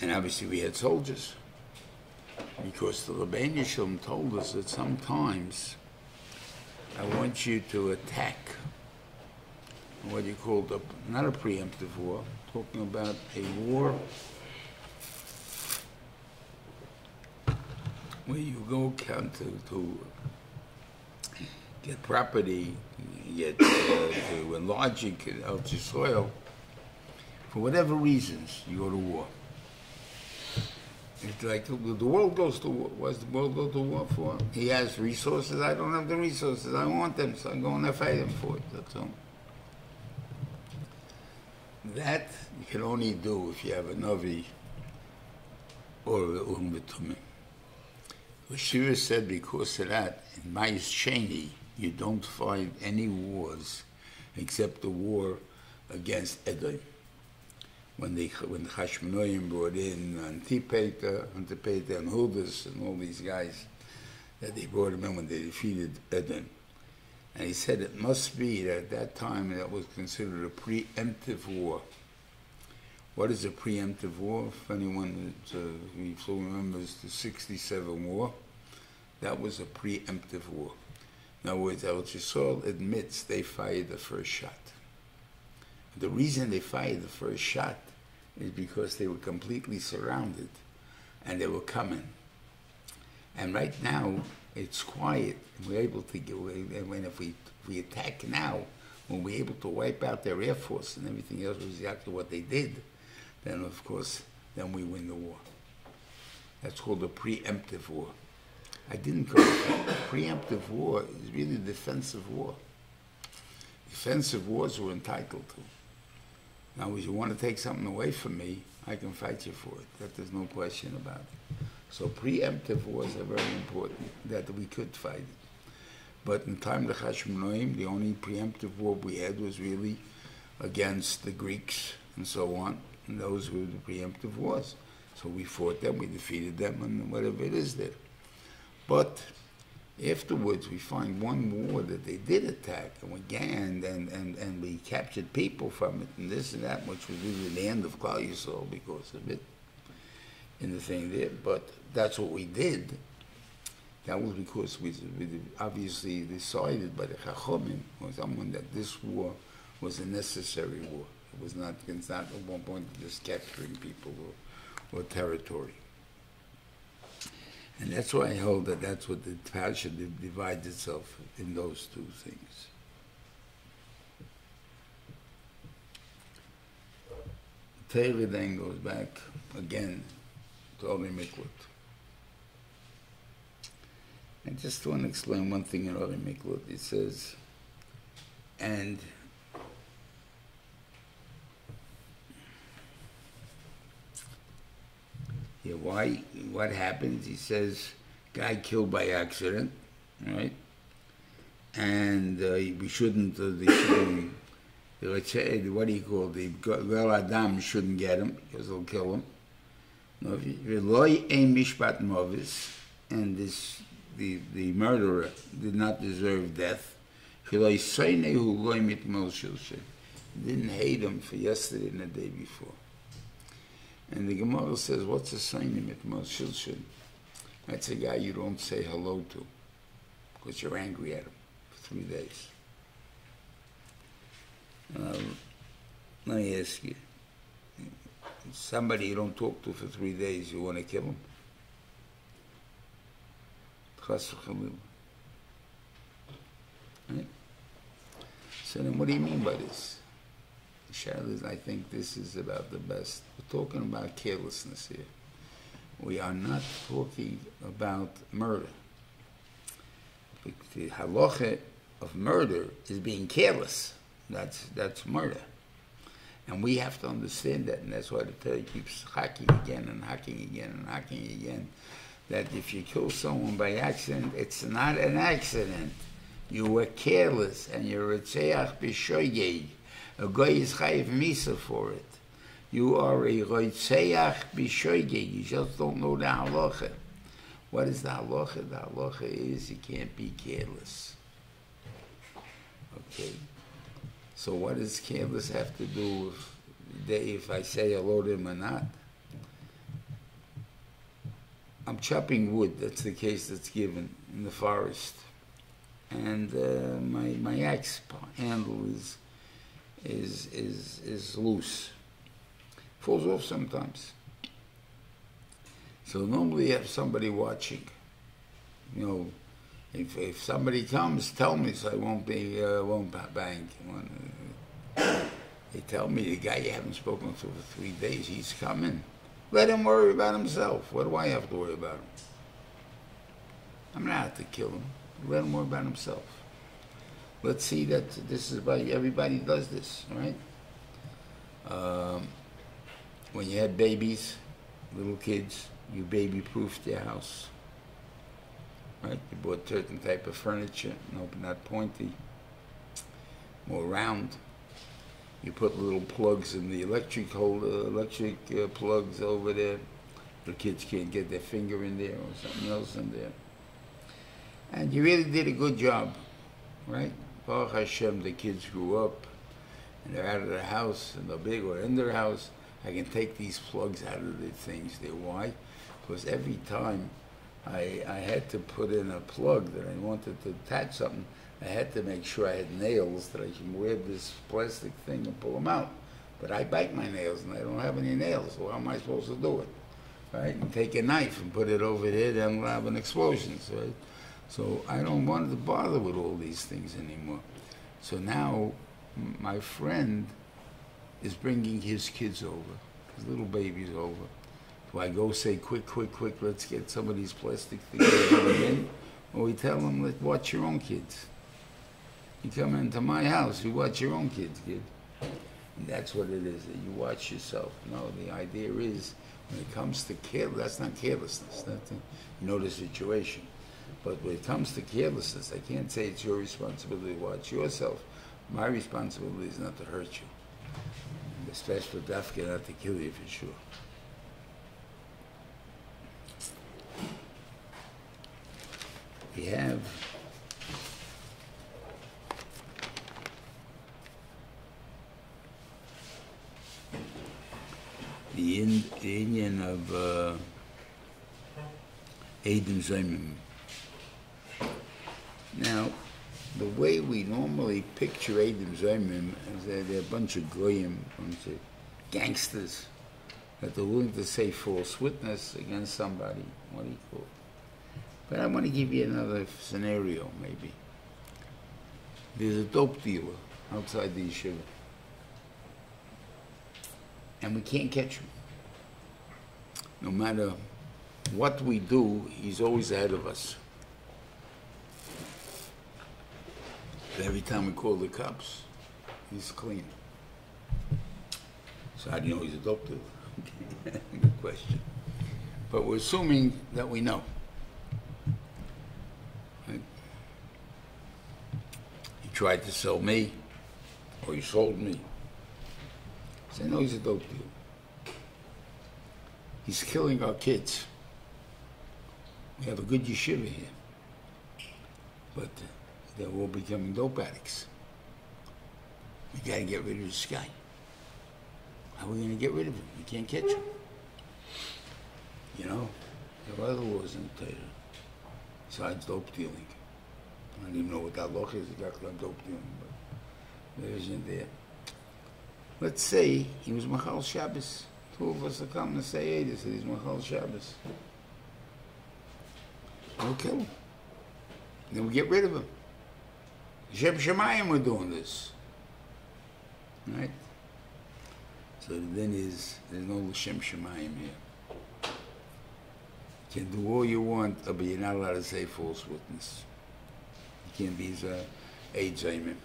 And obviously we had soldiers because the Rebbeinu Shalom told us that sometimes I want you to attack what you call the, not a preemptive war, talking about a war where you go count to, get property, get uh, to enlarge your soil. For whatever reasons, you go to war. It's like the, the world goes to war. What's the world go to war for? He has resources. I don't have the resources. I want them, so I'm going to fight him for it. That's all. That you can only do if you have a Navi or a Umm B'tumim. Shira said because of that, in Ma'is Sheni, you don't find any wars except the war against Edom. When they when the Hashmonaim brought in Antipater, Antipater and Huldas and all these guys, that they brought them in when they defeated Edom. And he said it must be that at that time that was considered a preemptive war. What is a preemptive war? If anyone uh, still remembers the 67 war, that was a preemptive war. In other words, El Yisrael admits they fired the first shot. The reason they fired the first shot is because they were completely surrounded and they were coming. And right now, it's quiet. We're able to get away. And if we, if we attack now, when we're able to wipe out their air force and everything else was exactly what they did, then of course, then we win the war. That's called a preemptive war. I didn't go. preemptive war is really defensive war. Defensive wars we're entitled to. Now, if you want to take something away from me, I can fight you for it. That there's no question about it. So preemptive wars are very important that we could fight. But in time of Hashmonaim, the only preemptive war we had was really against the Greeks and so on. And those were the preemptive wars. So we fought them, we defeated them, and whatever it is there. But afterwards, we find one war that they did attack, and we gained, and, and, and we captured people from it, and this and that, which was really the end of Klal Yisrael because of it, in the thing there. But that's what we did. That was because we, we obviously decided by the Chachomim, or someone that this war was a necessary war. It was not, it's not at one point just capturing people or, or territory. And that's why I hold that that's what the Pasha divides itself in those two things. Taylor then goes back again to Ori Miklot. I just want to explain one thing in Ori Miklot. It says, and Yeah, why? What happens? He says, guy killed by accident, right? And uh, we shouldn't. Uh, shouldn't. Say, what do you call the girl Adam shouldn't get him because they'll kill him. No, mishpat movis, and this the the murderer did not deserve death. He didn't hate him for yesterday and the day before. And the Gemara says, what's a sign of Shilshin? That's a guy you don't say hello to because you're angry at him for three days. Um, let me ask you, somebody you don't talk to for three days, you want to kill him? Right? So then what do you mean by this? Shadows, I think this is about the best. We're talking about carelessness here. We are not talking about murder. The halacha of murder is being careless. That's, that's murder. And we have to understand that, and that's why the Torah keeps hacking again and hacking again and hacking again. That if you kill someone by accident, it's not an accident. You were careless, and you're a tzeach. A guy is chayiv misa for it. You are a roitzeach b'shoyeg. You just don't know the halacha. What is the halacha? The halacha is you can't be careless. Okay. So what does careless have to do with the, if I say hello to him or not? I'm chopping wood. That's the case that's given in the forest, and uh, my my axe handle is is is is loose. Falls off sometimes. So normally you have somebody watching. You know, if, if somebody comes, tell me so I won't be uh, won't ba- bang. They tell me the guy you haven't spoken to for three days, he's coming. Let him worry about himself. What do I have to worry about him? I'm not out to kill him. Let him worry about himself. Let's see that this is about everybody does this, right? Um, when you had babies, little kids, you baby-proofed your house right? You bought certain type of furniture, no, not pointy, more round. You put little plugs in the electric holder, electric uh, plugs over there. The kids can't get their finger in there or something else in there. And you really did a good job, right? Baruch Hashem, the kids grew up and they're out of the house and they're big or in their house. I can take these plugs out of the things there. Why? Because every time I, I had to put in a plug that I wanted to attach something. I had to make sure I had nails that I can wear this plastic thing and pull them out. But I bite my nails and I don't have any nails, so how am I supposed to do it? Right? And take a knife and put it over there, then we'll have an explosion. Right? So I don't want to bother with all these things anymore. So now my friend is bringing his kids over, his little babies over. I go say, quick, quick, quick, let's get some of these plastic things (coughs) in? Or we tell them, let watch your own kids. You come into my house, you watch your own kids, kid. And that's what it is, that you watch yourself. No, the idea is, when it comes to care, that's not carelessness. That's a, you know the situation. But when it comes to carelessness, I can't say it's your responsibility to watch yourself. My responsibility is not to hurt you. Especially Dafka, not to kill you for sure. We have the, in, Indian of uh, Zayman. Now, the way we normally picture Adam Zayman is that they're a bunch of goyim, bunch of gangsters, that they're willing to say false witness against somebody. What do you call it? But I want to give you another scenario, maybe. There's a dope dealer outside the yeshiva. And we can't catch him. No matter what we do, he's always ahead of us. Every time we call the cops, he's clean. So how do you know he's a dope dealer? (laughs) Good question. But we're assuming that we know. He tried to sell me, or he sold me. I said, no, he's a dope dealer. He's killing our kids. We have a good yeshiva here. But uh, they're all becoming dope addicts. We gotta get rid of this guy. How are we gonna get rid of him? We can't catch him. You know, there are other laws in Torah besides dope dealing. I don't even know what that law is exactly I'm dope dealing, but there isn't there. Let's say he was Machal Shabbos. Two of us are coming to say, hey, this is Machal Shabbos. We'll kill him. Then we get rid of him. Shem Shemayim we're doing this. Right? So then is there's no L'Shem Shemayim here. You can do all you want, but you're not allowed to say false witness. You can't be a aid zayman.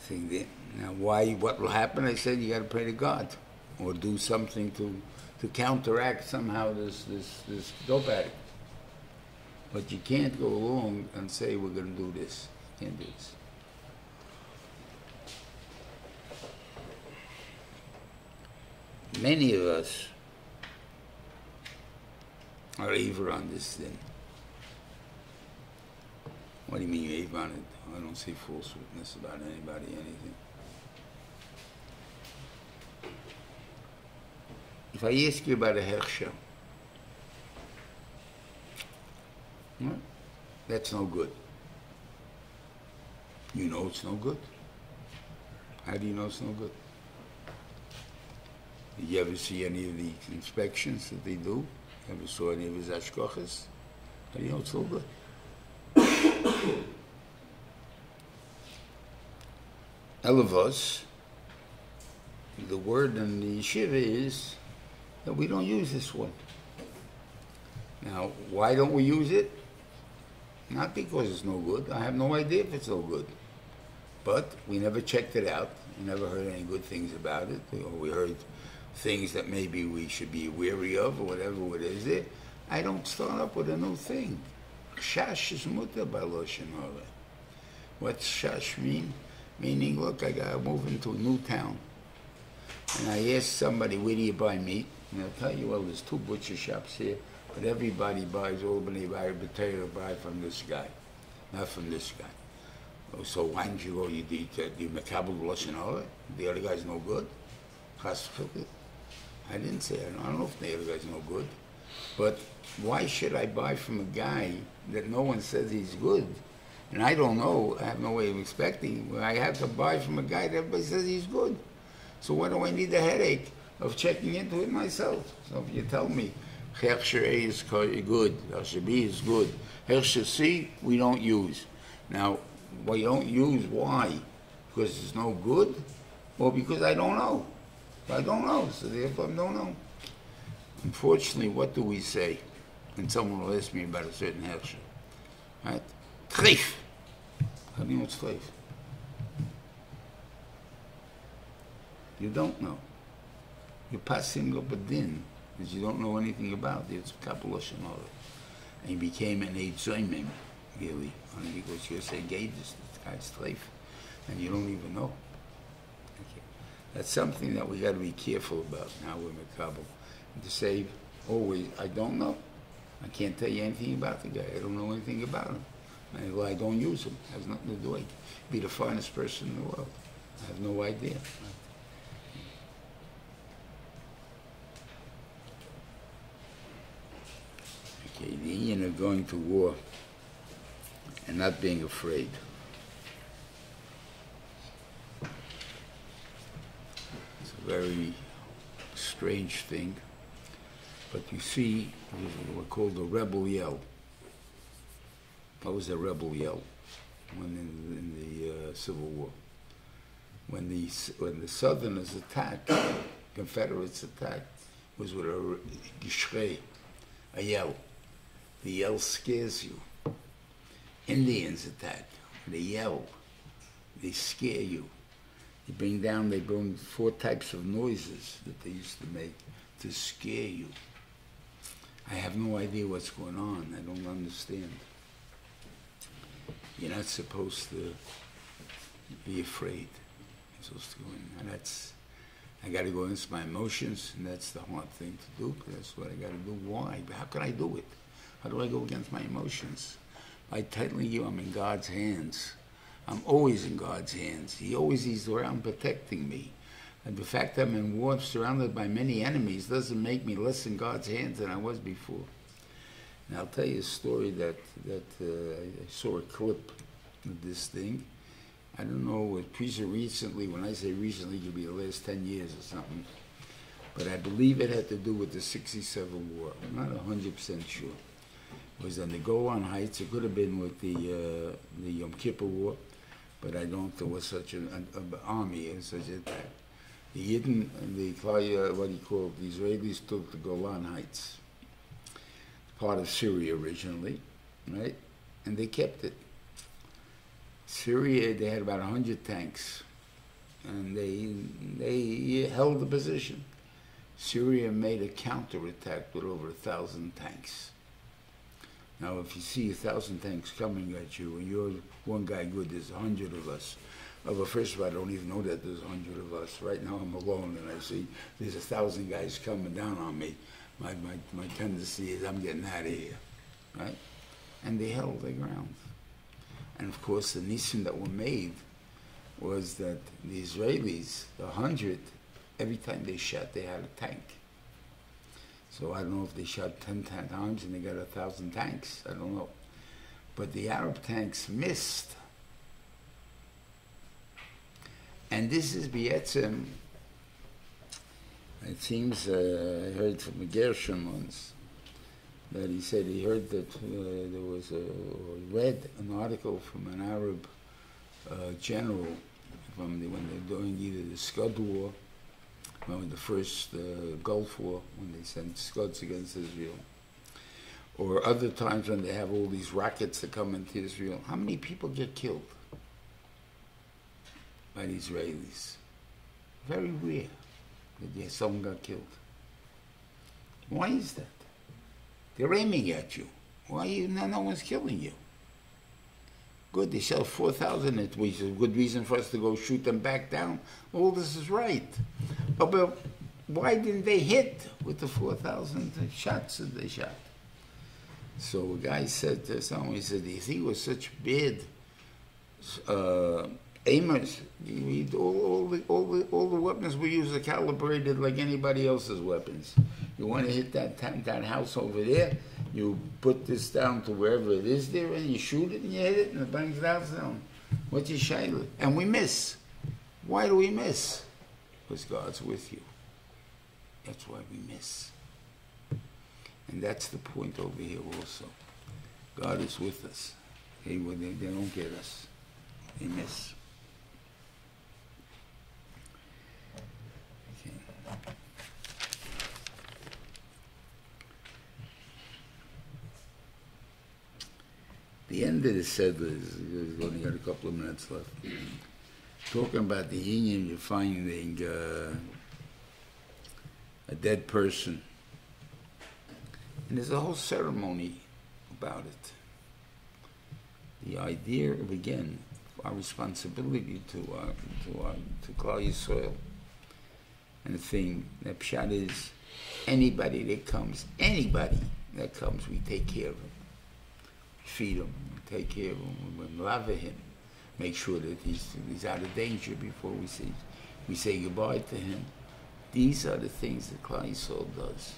Thing there. Now, why? What will happen? I said you got to pray to God, or do something to to counteract somehow this this this dope addict. But you can't go along and say we're going to do this. You can't do this. Many of us are evil on this thing. What do you mean you on it? I don't see false witness about anybody, anything. If I ask you about a Hechsher, well, hmm? that's no good. You know it's no good. How do you know it's no good? Did you ever see any of the inspections that they do? Ever saw any of his ashkochas? How do you know it's no good? Elavos, the word in the yeshiva is that we don't use this one. Now, why don't we use it? Not because it's no good. I have no idea if it's no good. But we never checked it out. We never heard any good things about it. Or we heard things that maybe we should be wary of or whatever it is. I don't start up with a new thing. Shash is mutter by Loshen Hara. What's shash mean? Meaning, look, I got to move into a new town. And I asked somebody, where do you buy meat? And they'll tell you, well, there's two butcher shops here, but everybody buys Albany buy potato buy from this guy, not from this guy. Oh, so why don't you go, you do, you Makabal Loshen Hara? The other guy's no good? I didn't say, I don't know if the other guy's no good. But why should I buy from a guy that no one says he's good? And I don't know, I have no way of expecting. I have to buy from a guy that everybody says he's good. So why do I need the headache of checking into it myself? So if you tell me, Hechsher A is good, Hechsher B is good, Hechsher C we don't use. Now, we don't use, why? Because it's no good? Or because I don't know? I don't know, so therefore I don't know. Unfortunately, what do we say? And someone will ask me about a certain Hechsher. Right? Treif. How do you know what's treif? You don't know. You're passing up a din that you don't know anything about. It's Kabbalah Shemara. And he became an Eitzoimim, really, only because you're saying Gages, this guy's treif, and you don't even know. Okay. That's something that we got to be careful about now with Makabal. To say, oh, always, I don't know. I can't tell you anything about the guy. I don't know anything about him. And well, I don't use him. has nothing to do with it. Be the finest person in the world. I have no idea. Okay, the Indian of going to war and not being afraid. It's a very strange thing. But you see, what called the rebel yell. What was the rebel yell when in, in the uh, Civil War? When the when the Southerners attacked, Confederates attacked, was with a gishrei, a yell. The yell scares you. Indians attack. They yell. They scare you. They bring down. They bring four types of noises that they used to make to scare you. I have no idea what's going on. I don't understand. You're not supposed to be afraid. You're supposed to go in. And that's, I got to go against my emotions, and that's the hard thing to do. That's what I got to do. Why? But how can I do it? How do I go against my emotions? By telling you I'm in God's hands. I'm always in God's hands. He always is around protecting me. And the fact I'm in war, surrounded by many enemies, doesn't make me less in God's hands than I was before. And I'll tell you a story that that uh, I saw a clip of this thing. I don't know, it recently. When I say recently, it could be the last ten years or something. But I believe it had to do with the '67 war. I'm not hundred percent sure. It was on the Golan Heights. It could have been with the uh, the Yom Kippur War, but I don't there was such an, an, an army and such a. The Yidden, the Klai- uh, what he called, the Israelis took the Golan Heights, part of Syria originally, right? And they kept it. Syria, they had about 100 tanks, and they, they held the position. Syria made a counterattack with over a thousand tanks. Now, if you see a thousand tanks coming at you, and you're one guy good, there's a hundred of us. Well, first of all, I don't even know that there's a hundred of us. Right now, I'm alone, and I see there's a thousand guys coming down on me. My, my, my tendency is I'm getting out of here, right? And they held their ground. And of course, the nisim that were made was that the Israelis, the hundred, every time they shot, they had a tank. So I don't know if they shot 10 10 times and they got a thousand tanks. I don't know. But the Arab tanks missed. And this is Bietzim. It seems uh, I heard from Gershon once that he said he heard that uh, there was a, or read an article from an Arab uh, general from the, when they're doing either the Scud War well, the first uh, Gulf War when they sent Scuds against Israel, or other times when they have all these rockets that come into Israel. How many people get killed by the Israelis? Very rare that someone got killed. Why is that? They're aiming at you. Why you, no, no one's killing you? Good, they sell 4,000, which is a good reason for us to go shoot them back down. All this is right. Oh, but why didn't they hit with the 4,000 shots that they shot? So a guy said to someone, he said, think was such bad uh, You, all, all, the, all, the, all the weapons we use are calibrated like anybody else's weapons. You want to hit that, that house over there, you put this down to wherever it is there, and you shoot it, and you hit it, and it bangs house down. What's your shayla? And we miss. Why do we miss? Because God's with you. That's why we miss. And that's the point over here also. God is with us. They, they don't get us, they miss. Okay. The end of the settlers, we've only got a couple of minutes left. Talking about the union, you're finding uh, a dead person. And there's a whole ceremony about it. The idea of, again, our responsibility to our, to our, to Klal. And the thing, the pshat is, anybody that comes, anybody that comes, we take care of him. Feed him, take care of him, we love him, make sure that he's, he's out of danger before we say, we say goodbye to him. These are the things that Klal Yisrael does.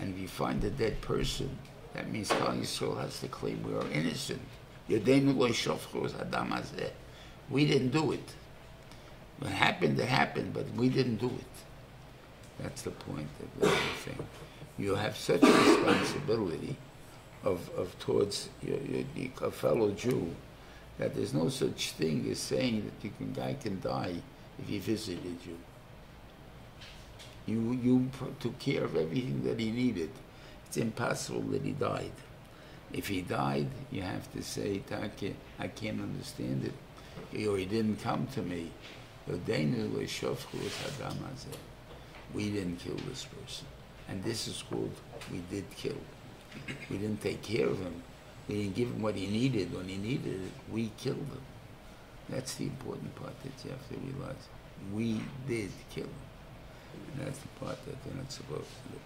And if you find a dead person, that means Klal Yisrael has to claim we are innocent. We didn't do it. What happened, it happened, but we didn't do it. That's the point of the thing. You have such a responsibility of, of towards your, your, a fellow Jew that there's no such thing as saying that you can, guy can die if he visited you. You, you took care of everything that he needed. It's impossible that he died. If he died, you have to say, Take, I can't understand it. Or he didn't come to me. We didn't kill this person. And this is called we did kill. We didn't take care of him. We didn't give him what he needed. When he needed it, we killed him. That's the important part that you have to realize. We did kill him. And that's the part that they're not supposed to do.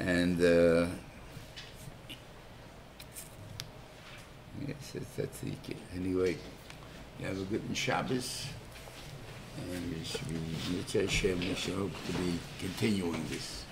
And uh, yes, that's, that's the anyway. Have a good Shabbos, and we we should hope to be continuing this.